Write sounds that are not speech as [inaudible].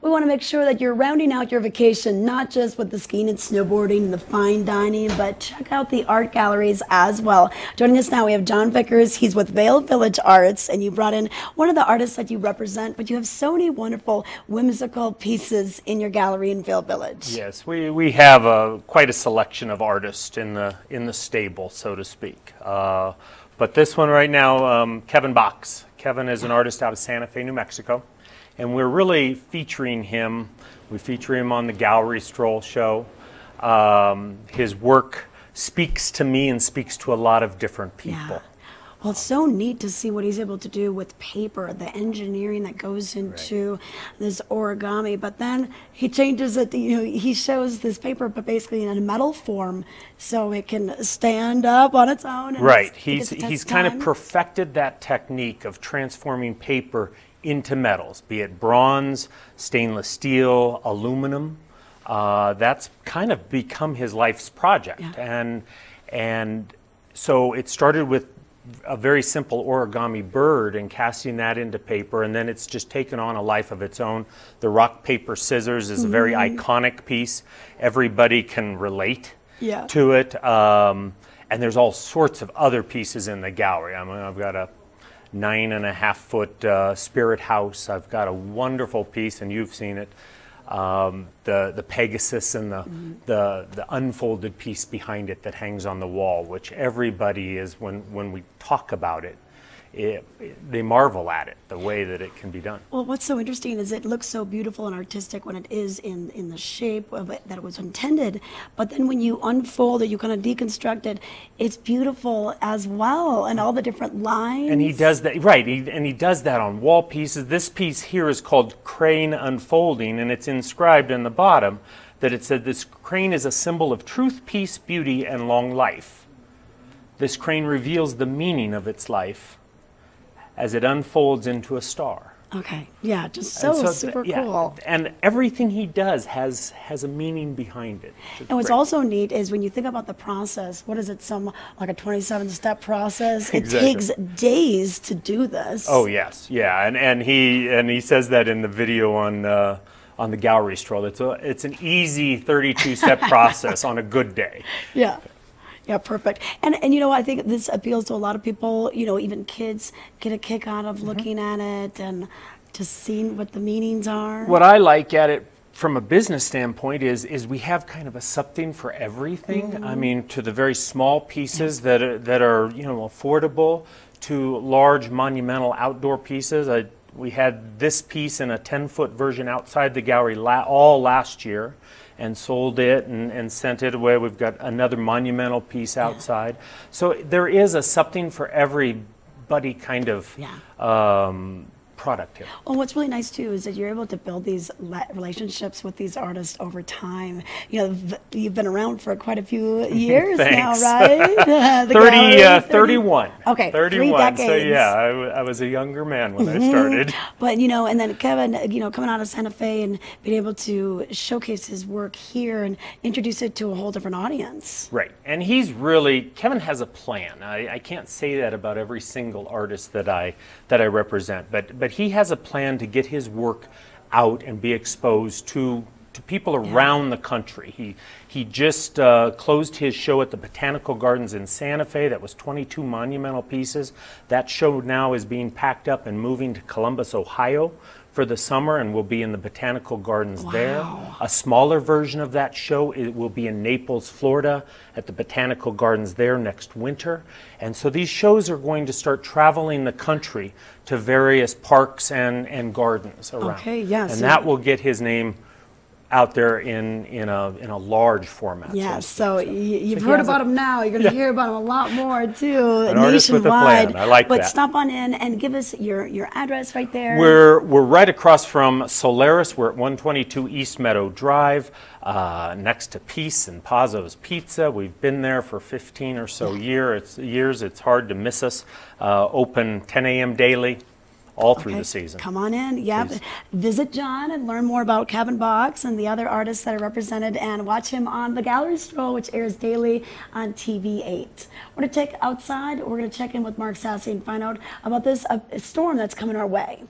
we want to make sure that you're rounding out your vacation, not just with the skiing and snowboarding and the fine dining, but check out the art galleries as well. Joining us now, we have John Vickers. He's with Vail Village Arts, and you brought in one of the artists that you represent, but you have so many wonderful whimsical pieces in your gallery in Vail Village. Yes, we, we have a, quite a selection of artists in the, in the stable, so to speak. Uh, but this one right now, um, Kevin Box. Kevin is an artist out of Santa Fe, New Mexico, and we're really featuring him. We feature him on the Gallery Stroll show. Um, his work speaks to me and speaks to a lot of different people. Yeah. Well, it's so neat to see what he's able to do with paper, the engineering that goes into right. this origami. But then he changes it. You know, he shows this paper, but basically in a metal form, so it can stand up on its own. right. He's he's kind of perfected that technique of transforming paper into metals, be it bronze, stainless steel, aluminum. Uh, that's kind of become his life's project, yeah. and and so it started with a very simple origami bird and casting that into paper, and then it's just taken on a life of its own. The rock, paper, scissors is a very mm-hmm. iconic piece. Everybody can relate yeah. to it. Um, and there's all sorts of other pieces in the gallery. I mean, I've got a nine and a half foot uh, spirit house. I've got a wonderful piece, and you've seen it um, the, the Pegasus and the, mm-hmm. the, the unfolded piece behind it that hangs on the wall, which everybody is, when, when we talk about it, it, they marvel at it, the way that it can be done. Well, what's so interesting is it looks so beautiful and artistic when it is in, in the shape of it that it was intended. But then when you unfold it, you kind of deconstruct it, it's beautiful as well, and all the different lines. And he does that, right, he, and he does that on wall pieces. This piece here is called Crane Unfolding, and it's inscribed in the bottom that it said this crane is a symbol of truth, peace, beauty, and long life. This crane reveals the meaning of its life as it unfolds into a star. Okay. Yeah, just so, so super yeah, cool. And everything he does has has a meaning behind it. And what's great. also neat is when you think about the process, what is it some like a 27 step process? [laughs] Exactly. It takes days to do this. Oh, yes. Yeah, and and he and he says that in the video on uh, on the gallery stroll. It's a it's an easy 32 step [laughs] process on a good day. Yeah. Yeah, perfect. And and you know, I think this appeals to a lot of people. You know, even kids get a kick out of mm-hmm. looking at it and just seeing what the meanings are. What I like at it from a business standpoint is is we have kind of a something for everything. Mm-hmm. I mean, to the very small pieces that are, that are you know affordable to large monumental outdoor pieces. I, we had this piece in a 10 foot version outside the gallery la- all last year and sold it and, and sent it away. We've got another monumental piece outside. Yeah. So there is a something for everybody kind of yeah. um, product here. Well, what's really nice too is that you're able to build these relationships with these artists over time. You know, you've been around for quite a few [laughs] years now, right? [laughs] [laughs] 30, uh, 31. Okay, 31. So yeah, I, was a younger man when mm-hmm. I started. But you know, and then Kevin, you know, coming out of Santa Fe and being able to showcase his work here and introduce it to a whole different audience. Right, and he's really Kevin has a plan. I, I can't say that about every single artist that I that I represent, but but but he has a plan to get his work out and be exposed to to people around yeah. the country. He he just uh, closed his show at the Botanical Gardens in Santa Fe. That was 22 monumental pieces. That show now is being packed up and moving to Columbus, Ohio, for the summer and will be in the Botanical Gardens wow. there. A smaller version of that show it will be in Naples, Florida at the Botanical Gardens there next winter. And so these shows are going to start traveling the country to various parks and, and gardens around. Okay, yes. And that will get his name out there in in a in a large format. Yeah, so, so you've so heard about them now. You're going to yeah. hear about them a lot more too, [laughs] An nationwide. I like but that. stop on in and give us your your address right there. We're we're right across from Solaris. We're at 122 East Meadow Drive, uh, next to Peace and Pazzo's Pizza. We've been there for 15 or so year. It's, years. It's hard to miss us. Uh, open 10 a.m. daily all through okay. the season. Come on in. Yep. Please. Visit John and learn more about Kevin Box and the other artists that are represented and watch him on the Gallery Stroll, which airs daily on TV8. We're going to take outside. We're going to check in with Mark Sassy and find out about this uh, storm that's coming our way.